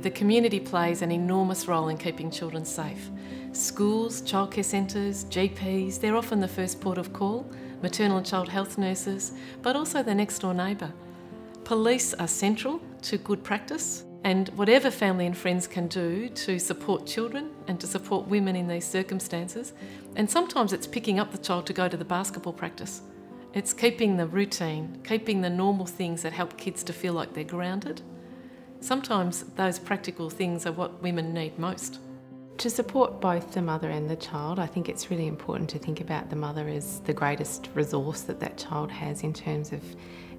The community plays an enormous role in keeping children safe. Schools, childcare centres, GPs, they're often the first port of call, maternal and child health nurses, but also the next door neighbour. Police are central to good practice, and whatever family and friends can do to support children and to support women in these circumstances, and sometimes it's picking up the child to go to the basketball practice. It's keeping the routine, keeping the normal things that help kids to feel like they're grounded. Sometimes those practical things are what women need most. To support both the mother and the child, I think it's really important to think about the mother as the greatest resource that that child has in terms of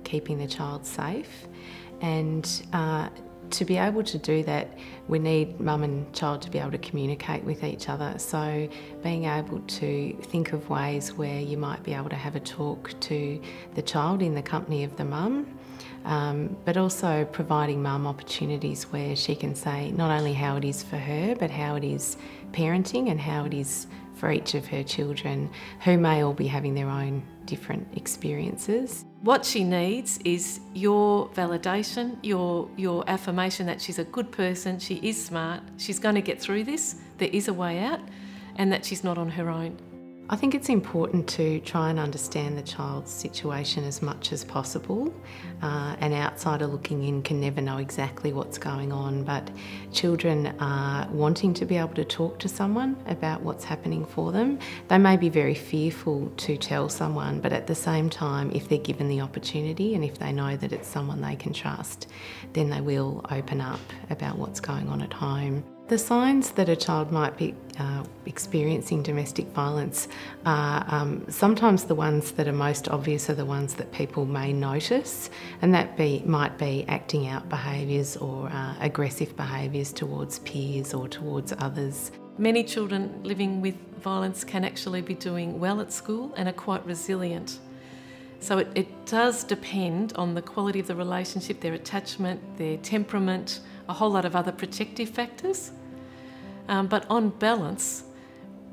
keeping the child safe. And uh, to be able to do that, we need mum and child to be able to communicate with each other. So, being able to think of ways where you might be able to have a talk to the child in the company of the mum. Um, but also providing mum opportunities where she can say not only how it is for her, but how it is parenting and how it is for each of her children who may all be having their own different experiences. What she needs is your validation, your your affirmation that she's a good person, she is smart, she's going to get through this, there is a way out, and that she's not on her own. I think it's important to try and understand the child's situation as much as possible. Uh, an outsider looking in can never know exactly what's going on, but children are wanting to be able to talk to someone about what's happening for them. They may be very fearful to tell someone, but at the same time, if they're given the opportunity and if they know that it's someone they can trust, then they will open up about what's going on at home. The signs that a child might be uh, experiencing domestic violence are um, sometimes the ones that are most obvious are the ones that people may notice, and that be, might be acting out behaviours or uh, aggressive behaviours towards peers or towards others. Many children living with violence can actually be doing well at school and are quite resilient. So it, it does depend on the quality of the relationship, their attachment, their temperament, a whole lot of other protective factors. Um, but on balance,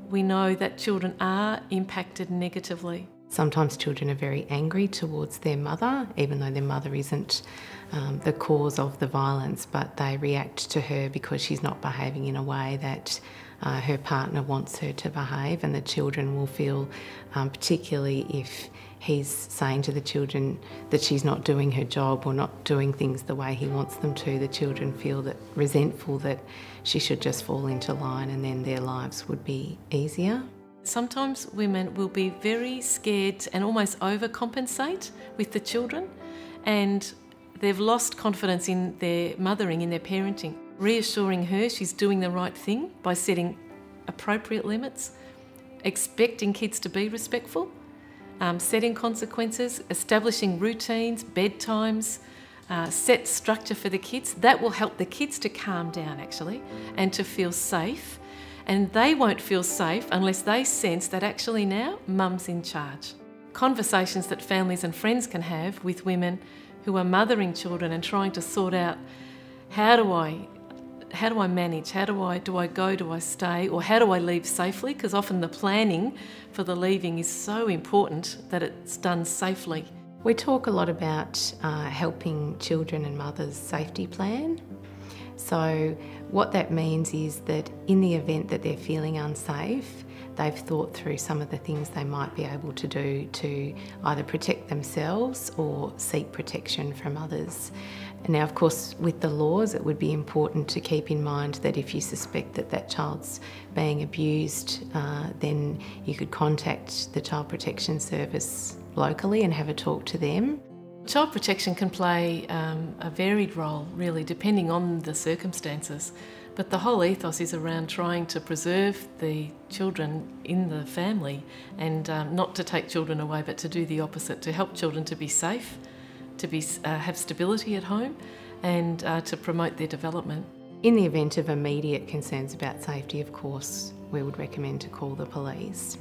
we know that children are impacted negatively. Sometimes children are very angry towards their mother, even though their mother isn't um, the cause of the violence, but they react to her because she's not behaving in a way that uh, her partner wants her to behave, and the children will feel, um, particularly if he's saying to the children that she's not doing her job or not doing things the way he wants them to, the children feel that resentful that she should just fall into line and then their lives would be easier. Sometimes women will be very scared and almost overcompensate with the children, and they've lost confidence in their mothering, in their parenting. Reassuring her she's doing the right thing by setting appropriate limits, expecting kids to be respectful, um, setting consequences, establishing routines, bedtimes, uh, set structure for the kids. That will help the kids to calm down actually and to feel safe. And they won't feel safe unless they sense that actually now mum's in charge. Conversations that families and friends can have with women who are mothering children and trying to sort out how do I how do I manage? How do I do I go? Do I stay? Or how do I leave safely? Because often the planning for the leaving is so important that it's done safely. We talk a lot about uh, helping children and mothers safety plan. So what that means is that in the event that they're feeling unsafe, they've thought through some of the things they might be able to do to either protect themselves or seek protection from others. Now, of course, with the laws, it would be important to keep in mind that if you suspect that that child's being abused, uh, then you could contact the Child Protection Service locally and have a talk to them. Child protection can play um, a varied role, really, depending on the circumstances. But the whole ethos is around trying to preserve the children in the family and um, not to take children away, but to do the opposite, to help children to be safe to be, uh, have stability at home and uh, to promote their development. In the event of immediate concerns about safety, of course, we would recommend to call the police.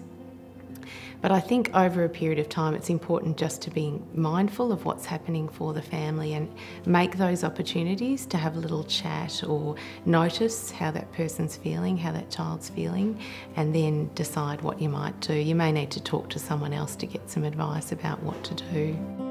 But I think over a period of time, it's important just to be mindful of what's happening for the family and make those opportunities to have a little chat or notice how that person's feeling, how that child's feeling, and then decide what you might do. You may need to talk to someone else to get some advice about what to do.